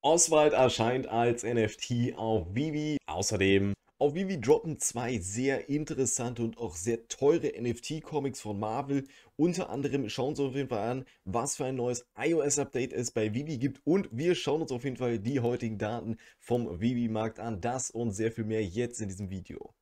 Oswald erscheint als NFT auf Vivi. Außerdem auf Vivi droppen zwei sehr interessante und auch sehr teure NFT-Comics von Marvel. Unter anderem schauen wir uns auf jeden Fall an, was für ein neues iOS-Update es bei Vivi gibt. Und wir schauen uns auf jeden Fall die heutigen Daten vom Vivi-Markt an. Das und sehr viel mehr jetzt in diesem Video.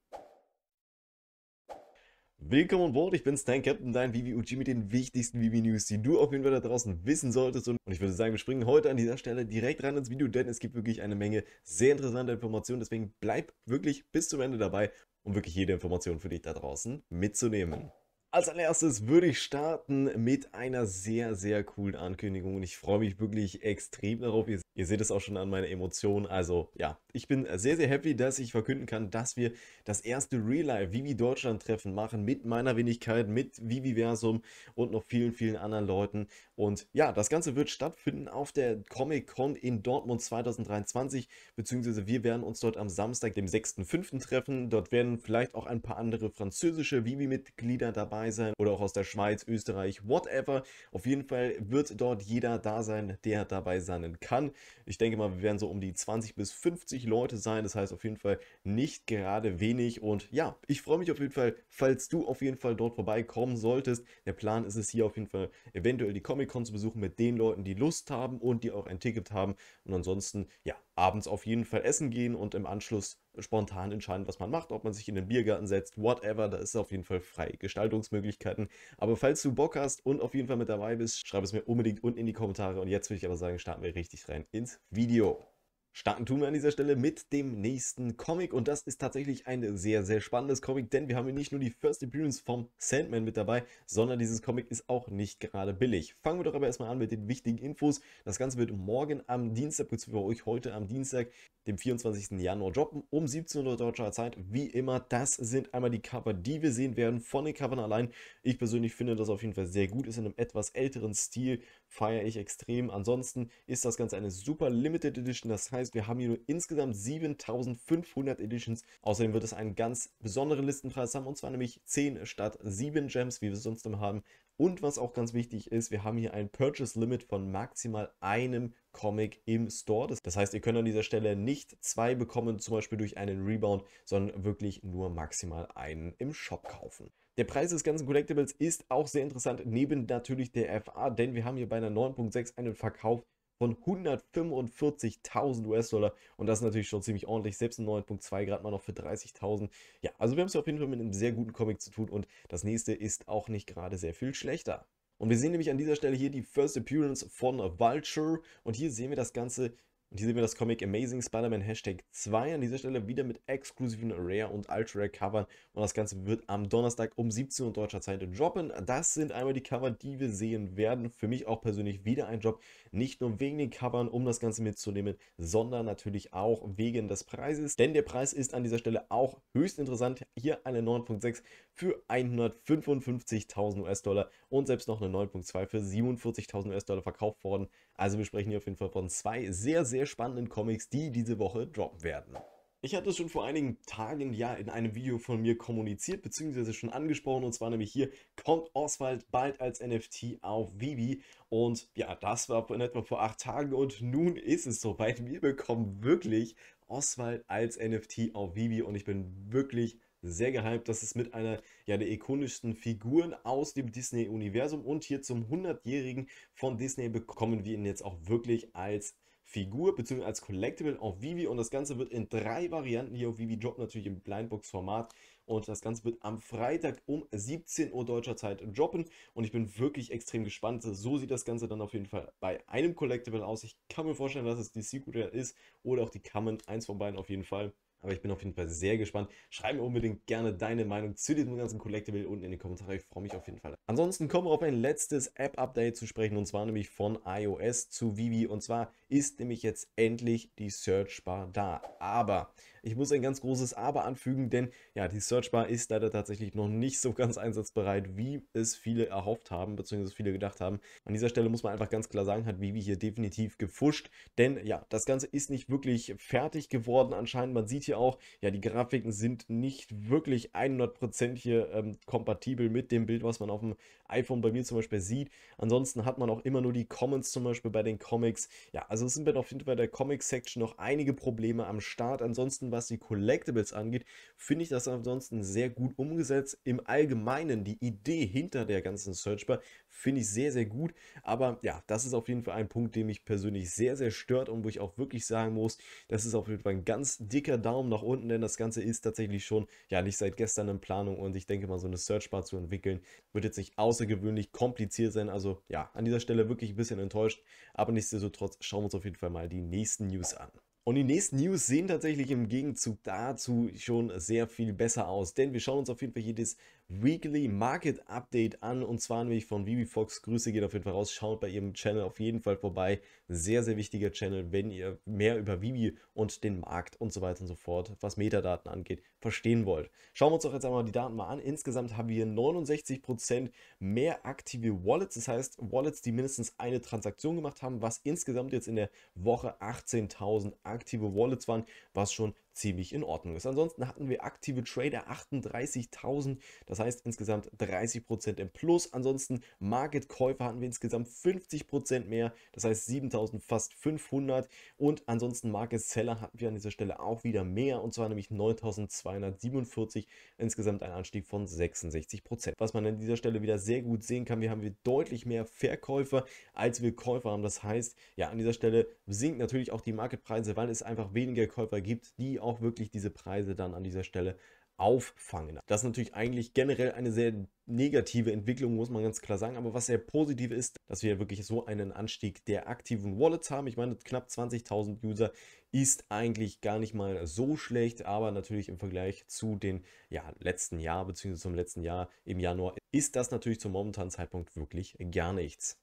Willkommen an Bord, ich bin Stan Captain, dein VVUG mit den wichtigsten VV-News, die du auf jeden Fall da draußen wissen solltest. Und ich würde sagen, wir springen heute an dieser Stelle direkt rein ins Video, denn es gibt wirklich eine Menge sehr interessanter Informationen. Deswegen bleib wirklich bis zum Ende dabei, um wirklich jede Information für dich da draußen mitzunehmen. Als allererstes würde ich starten mit einer sehr, sehr coolen Ankündigung und ich freue mich wirklich extrem darauf. Ihr, ihr seht es auch schon an meiner Emotionen. Also ja, ich bin sehr, sehr happy, dass ich verkünden kann, dass wir das erste Real Life Vivi Deutschland Treffen machen mit meiner Wenigkeit, mit Viviversum und noch vielen, vielen anderen Leuten. Und ja, das Ganze wird stattfinden auf der Comic Con in Dortmund 2023, beziehungsweise wir werden uns dort am Samstag, dem 6.5. treffen. Dort werden vielleicht auch ein paar andere französische Vivi-Mitglieder dabei sein oder auch aus der Schweiz, Österreich, whatever. Auf jeden Fall wird dort jeder da sein, der dabei sein kann. Ich denke mal, wir werden so um die 20 bis 50 Leute sein. Das heißt auf jeden Fall nicht gerade wenig. Und ja, ich freue mich auf jeden Fall, falls du auf jeden Fall dort vorbeikommen solltest. Der Plan ist es hier auf jeden Fall eventuell die Comic-Con zu besuchen mit den Leuten, die Lust haben und die auch ein Ticket haben. Und ansonsten, ja, abends auf jeden Fall essen gehen und im Anschluss spontan entscheiden, was man macht, ob man sich in den Biergarten setzt, whatever, da ist auf jeden Fall frei Gestaltungsmöglichkeiten. Aber falls du Bock hast und auf jeden Fall mit dabei bist, schreib es mir unbedingt unten in die Kommentare und jetzt würde ich aber sagen, starten wir richtig rein ins Video. Starten tun wir an dieser Stelle mit dem nächsten Comic und das ist tatsächlich ein sehr, sehr spannendes Comic, denn wir haben hier nicht nur die First Appearance vom Sandman mit dabei, sondern dieses Comic ist auch nicht gerade billig. Fangen wir doch aber erstmal an mit den wichtigen Infos. Das Ganze wird morgen am Dienstag, beziehungsweise bei euch heute am Dienstag, dem 24. Januar droppen, um 17 Uhr deutscher Zeit. Wie immer, das sind einmal die Cover, die wir sehen werden von den Covern allein. Ich persönlich finde das auf jeden Fall sehr gut, ist in einem etwas älteren Stil, feiere ich extrem. Ansonsten ist das Ganze eine super Limited Edition, das heißt, heißt, wir haben hier nur insgesamt 7500 Editions. Außerdem wird es einen ganz besonderen Listenpreis haben, und zwar nämlich 10 statt 7 Gems, wie wir es sonst immer haben. Und was auch ganz wichtig ist, wir haben hier ein Purchase Limit von maximal einem Comic im Store. Das heißt, ihr könnt an dieser Stelle nicht zwei bekommen, zum Beispiel durch einen Rebound, sondern wirklich nur maximal einen im Shop kaufen. Der Preis des ganzen Collectibles ist auch sehr interessant, neben natürlich der FA, denn wir haben hier bei einer 9.6 einen Verkauf von 145.000 US-Dollar und das ist natürlich schon ziemlich ordentlich, selbst ein 9.2 gerade mal noch für 30.000. Ja, also wir haben es auf jeden Fall mit einem sehr guten Comic zu tun und das nächste ist auch nicht gerade sehr viel schlechter. Und wir sehen nämlich an dieser Stelle hier die First Appearance von Vulture und hier sehen wir das Ganze und hier sehen wir das Comic Amazing Spider-Man Hashtag 2 an dieser Stelle wieder mit exklusiven Rare und Ultra Rare Covern. Und das Ganze wird am Donnerstag um 17 Uhr deutscher Zeit droppen. Das sind einmal die Cover, die wir sehen werden. Für mich auch persönlich wieder ein Job. Nicht nur wegen den Covern, um das Ganze mitzunehmen, sondern natürlich auch wegen des Preises. Denn der Preis ist an dieser Stelle auch höchst interessant. Hier eine 9.6 für 155.000 US-Dollar und selbst noch eine 9.2 für 47.000 US-Dollar verkauft worden. Also wir sprechen hier auf jeden Fall von zwei sehr, sehr spannenden Comics, die diese Woche droppen werden. Ich hatte es schon vor einigen Tagen ja in einem Video von mir kommuniziert, beziehungsweise schon angesprochen, und zwar nämlich hier kommt Oswald bald als NFT auf Vivi. Und ja, das war in etwa vor acht Tagen und nun ist es soweit. Wir bekommen wirklich Oswald als NFT auf Vivi und ich bin wirklich sehr gehypt. Das ist mit einer ja, der ikonischsten Figuren aus dem Disney-Universum und hier zum 100-jährigen von Disney bekommen wir ihn jetzt auch wirklich als Figur bzw. als Collectible auf Vivi und das Ganze wird in drei Varianten hier auf Vivi droppen, natürlich im Blindbox-Format und das Ganze wird am Freitag um 17 Uhr deutscher Zeit droppen und ich bin wirklich extrem gespannt. So sieht das Ganze dann auf jeden Fall bei einem Collectible aus. Ich kann mir vorstellen, dass es die Secret ist oder auch die Common, eins von beiden auf jeden Fall. Aber ich bin auf jeden Fall sehr gespannt. Schreib mir unbedingt gerne deine Meinung zu diesem ganzen Collectible unten in die Kommentare. Ich freue mich auf jeden Fall. Ansonsten kommen wir auf ein letztes App-Update zu sprechen und zwar nämlich von iOS zu Vivi. Und zwar ist nämlich jetzt endlich die Search Bar da. Aber ich muss ein ganz großes Aber anfügen, denn ja, die Searchbar ist leider tatsächlich noch nicht so ganz einsatzbereit, wie es viele erhofft haben, beziehungsweise viele gedacht haben. An dieser Stelle muss man einfach ganz klar sagen, hat Vivi hier definitiv gefuscht, denn ja, das Ganze ist nicht wirklich fertig geworden anscheinend. Man sieht hier auch, ja, die Grafiken sind nicht wirklich 100% hier ähm, kompatibel mit dem Bild, was man auf dem iPhone bei mir zum Beispiel sieht. Ansonsten hat man auch immer nur die Comments zum Beispiel bei den Comics. Ja, also es sind auf jeden Fall der Comic-Section noch einige Probleme am Start. Ansonsten, was die Collectibles angeht, finde ich das ansonsten sehr gut umgesetzt. Im Allgemeinen, die Idee hinter der ganzen Searchbar finde ich sehr, sehr gut. Aber ja, das ist auf jeden Fall ein Punkt, der mich persönlich sehr, sehr stört und wo ich auch wirklich sagen muss, das ist auf jeden Fall ein ganz dicker Daumen nach unten, denn das Ganze ist tatsächlich schon, ja, nicht seit gestern in Planung und ich denke mal, so eine Searchbar zu entwickeln, wird jetzt nicht außergewöhnlich kompliziert sein. Also ja, an dieser Stelle wirklich ein bisschen enttäuscht, aber nichtsdestotrotz schauen wir uns auf jeden Fall mal die nächsten News an. Und die nächsten News sehen tatsächlich im Gegenzug dazu schon sehr viel besser aus, denn wir schauen uns auf jeden Fall jedes Weekly Market Update an und zwar nämlich von Vivi Fox. Grüße geht auf jeden Fall raus, schaut bei ihrem Channel auf jeden Fall vorbei. Sehr, sehr wichtiger Channel, wenn ihr mehr über Vivi und den Markt und so weiter und so fort, was Metadaten angeht, verstehen wollt. Schauen wir uns doch jetzt einmal die Daten mal an. Insgesamt haben wir 69% mehr aktive Wallets, das heißt Wallets, die mindestens eine Transaktion gemacht haben, was insgesamt jetzt in der Woche 18.000 aktive Wallets waren, was schon ziemlich in Ordnung ist. Ansonsten hatten wir aktive Trader 38.000, das heißt insgesamt 30% im Plus. Ansonsten Market-Käufer hatten wir insgesamt 50% mehr, das heißt 7.000 fast 500 und ansonsten Market-Seller hatten wir an dieser Stelle auch wieder mehr und zwar nämlich 9.247, insgesamt ein Anstieg von 66%. Was man an dieser Stelle wieder sehr gut sehen kann, wir haben wir deutlich mehr Verkäufer als wir Käufer haben. Das heißt, ja, an dieser Stelle sinkt natürlich auch die Marketpreise, weil es einfach weniger Käufer gibt, die auch wirklich diese Preise dann an dieser Stelle auffangen. Das ist natürlich eigentlich generell eine sehr negative Entwicklung, muss man ganz klar sagen. Aber was sehr positiv ist, dass wir wirklich so einen Anstieg der aktiven Wallets haben. Ich meine, knapp 20.000 User ist eigentlich gar nicht mal so schlecht, aber natürlich im Vergleich zu den ja, letzten Jahr bzw. zum letzten Jahr im Januar ist das natürlich zum momentanen Zeitpunkt wirklich gar nichts.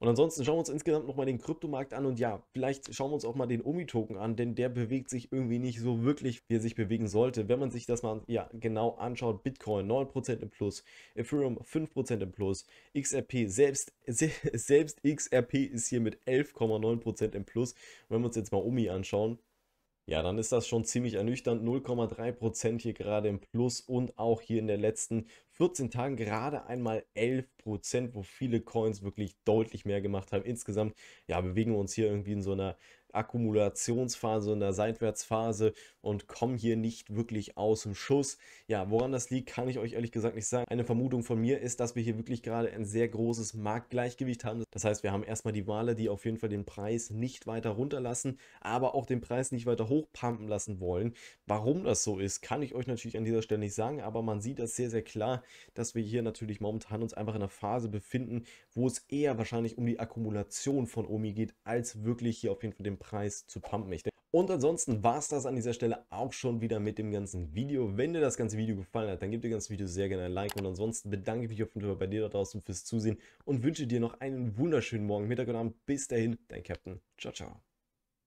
Und ansonsten schauen wir uns insgesamt nochmal den Kryptomarkt an und ja, vielleicht schauen wir uns auch mal den Omi-Token an, denn der bewegt sich irgendwie nicht so wirklich, wie er sich bewegen sollte. Wenn man sich das mal ja, genau anschaut, Bitcoin 9% im Plus, Ethereum 5% im Plus, XRP, selbst, selbst XRP ist hier mit 11,9% im Plus. Und wenn wir uns jetzt mal Omi anschauen, ja, dann ist das schon ziemlich ernüchternd. 0,3% hier gerade im Plus und auch hier in den letzten 14 Tagen gerade einmal 11%, wo viele Coins wirklich deutlich mehr gemacht haben. Insgesamt ja, bewegen wir uns hier irgendwie in so einer Akkumulationsphase, in der Seitwärtsphase und kommen hier nicht wirklich aus dem Schuss. Ja, woran das liegt, kann ich euch ehrlich gesagt nicht sagen. Eine Vermutung von mir ist, dass wir hier wirklich gerade ein sehr großes Marktgleichgewicht haben. Das heißt, wir haben erstmal die Wale, die auf jeden Fall den Preis nicht weiter runterlassen, aber auch den Preis nicht weiter hochpumpen lassen wollen. Warum das so ist, kann ich euch natürlich an dieser Stelle nicht sagen, aber man sieht das sehr, sehr klar, dass wir hier natürlich momentan uns einfach in einer Phase befinden, wo es eher wahrscheinlich um die Akkumulation von Omi geht, als wirklich hier auf jeden Fall den Preis zu pumpen. Ich denke, und ansonsten war es das an dieser Stelle auch schon wieder mit dem ganzen Video. Wenn dir das ganze Video gefallen hat, dann gib dir das Video sehr gerne ein Like. Und ansonsten bedanke ich mich auf jeden Fall bei dir da draußen fürs Zusehen und wünsche dir noch einen wunderschönen Morgen, Mittag und Abend. Bis dahin, dein Captain. Ciao, ciao.